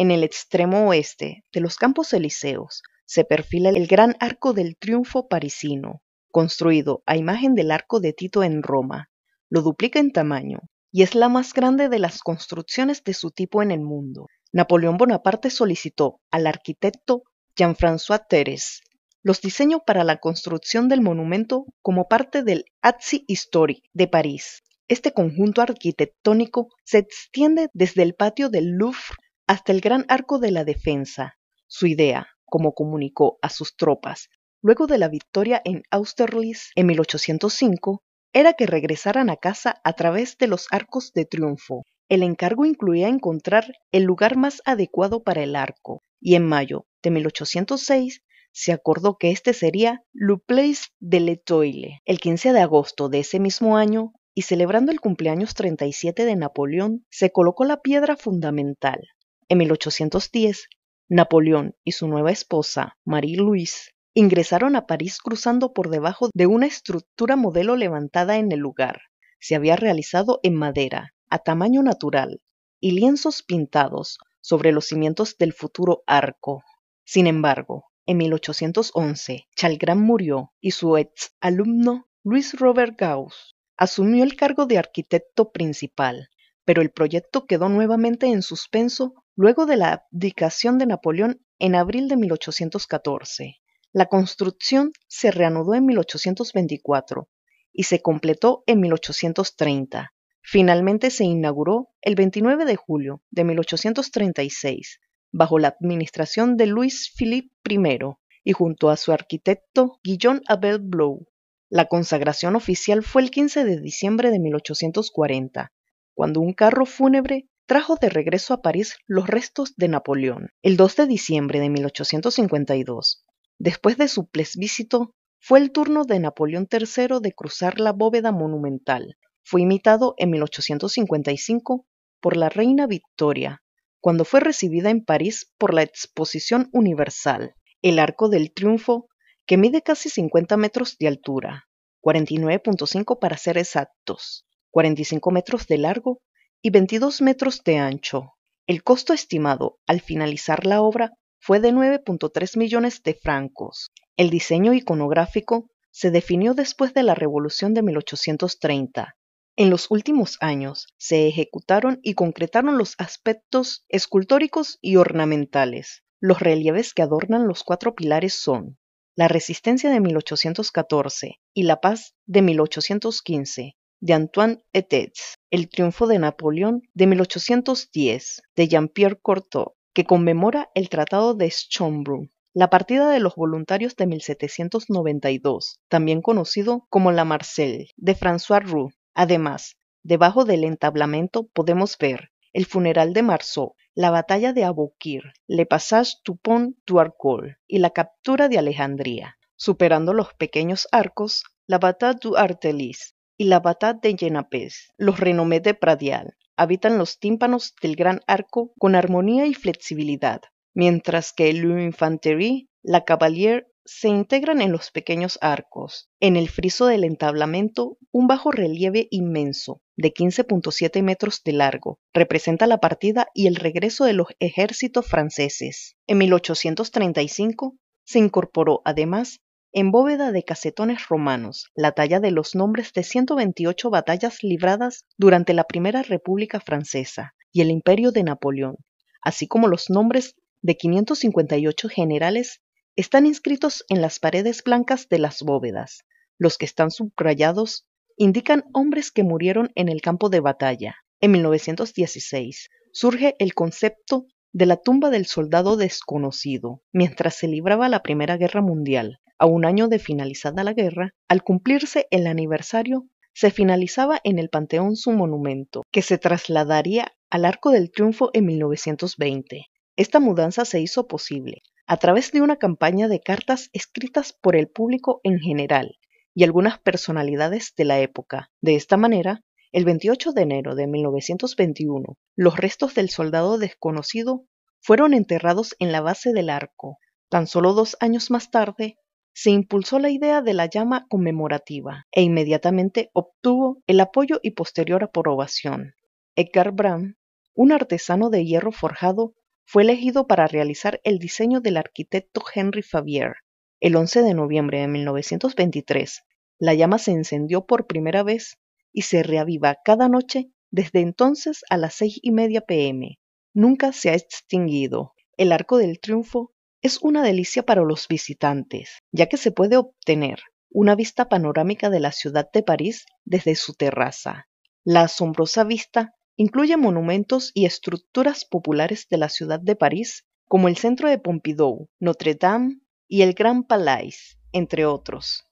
En el extremo oeste de los Campos Elíseos se perfila el gran Arco del Triunfo parisino, construido a imagen del Arco de Tito en Roma. Lo duplica en tamaño y es la más grande de las construcciones de su tipo en el mundo. Napoleón Bonaparte solicitó al arquitecto Jean-François Teres los diseños para la construcción del monumento como parte del Atsi Historique de París. Este conjunto arquitectónico se extiende desde el patio del Louvre hasta el Gran Arco de la Defensa. Su idea, como comunicó a sus tropas luego de la victoria en Austerlitz en 1805, era que regresaran a casa a través de los arcos de triunfo. El encargo incluía encontrar el lugar más adecuado para el arco, y en mayo de 1806 se acordó que este sería Le Place de l'Étoile. El 15 de agosto de ese mismo año, y celebrando el cumpleaños 37 de Napoleón, se colocó la piedra fundamental. En 1810, Napoleón y su nueva esposa, Marie-Louise, ingresaron a París cruzando por debajo de una estructura modelo levantada en el lugar. Se había realizado en madera, a tamaño natural, y lienzos pintados sobre los cimientos del futuro arco. Sin embargo, en 1811, Chalgran murió y su ex alumno, Luis Robert Gauss, asumió el cargo de arquitecto principal, pero el proyecto quedó nuevamente en suspenso luego de la abdicación de Napoleón en abril de 1814. La construcción se reanudó en 1824 y se completó en 1830. Finalmente se inauguró el 29 de julio de 1836 bajo la administración de Luis Philippe I y junto a su arquitecto Guillaume Abel Blow. La consagración oficial fue el 15 de diciembre de 1840, cuando un carro fúnebre trajo de regreso a París los restos de Napoleón. El 2 de diciembre de 1852, después de su plebiscito, fue el turno de Napoleón III de cruzar la bóveda monumental. Fue imitado en 1855 por la reina Victoria, cuando fue recibida en París por la Exposición Universal. El Arco del Triunfo que mide casi 50 metros de altura, 49.5 para ser exactos, 45 metros de largo y 22 metros de ancho. El costo estimado al finalizar la obra fue de 9.3 millones de francos. El diseño iconográfico se definió después de la Revolución de 1830. En los últimos años se ejecutaron y concretaron los aspectos escultóricos y ornamentales. Los relieves que adornan los cuatro pilares son la Resistencia de 1814 y La Paz de 1815 de Antoine Etetz, El triunfo de Napoleón de 1810 de Jean-Pierre Cortot, que conmemora el Tratado de Schönbrunn, la partida de los voluntarios de 1792, también conocido como la Marcelle, de François Roux. Además, debajo del entablamento podemos ver el funeral de Marceau, la batalla de Aboukir, le Passage du Pont du Arcole y la captura de Alejandría, superando los pequeños arcos, la Bataille du Artelis y la Bataille de Genapés. Los renommés de Pradial habitan los tímpanos del gran arco con armonía y flexibilidad, mientras que l'Infanterie, la Cavalier se integran en los pequeños arcos. En el friso del entablamento, un bajo relieve inmenso, de 15.7 metros de largo, representa la partida y el regreso de los ejércitos franceses. En 1835 se incorporó además en bóveda de casetones romanos la talla de los nombres de 128 batallas libradas durante la Primera República Francesa y el Imperio de Napoleón, así como los nombres de 558 generales están inscritos en las paredes blancas de las bóvedas. Los que están subrayados indican hombres que murieron en el campo de batalla. En 1916 surge el concepto de la tumba del soldado desconocido. Mientras se libraba la Primera Guerra Mundial, a un año de finalizada la guerra, al cumplirse el aniversario, se finalizaba en el Panteón su monumento, que se trasladaría al Arco del Triunfo en 1920. Esta mudanza se hizo posible a través de una campaña de cartas escritas por el público en general y algunas personalidades de la época. De esta manera, el 28 de enero de 1921, los restos del soldado desconocido fueron enterrados en la base del arco. Tan solo dos años más tarde, se impulsó la idea de la llama conmemorativa e inmediatamente obtuvo el apoyo y posterior aprobación. Edgar Bram, un artesano de hierro forjado, fue elegido para realizar el diseño del arquitecto Henry Favier. El 11 de noviembre de 1923, la llama se encendió por primera vez y se reaviva cada noche desde entonces a las seis y media pm. Nunca se ha extinguido. El Arco del Triunfo es una delicia para los visitantes, ya que se puede obtener una vista panorámica de la ciudad de París desde su terraza. La asombrosa vista incluye monumentos y estructuras populares de la ciudad de París, como el Centro de Pompidou, Notre Dame y el Grand Palais, entre otros.